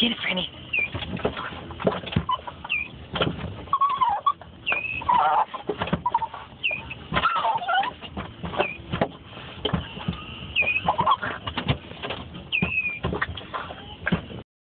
schizophrenic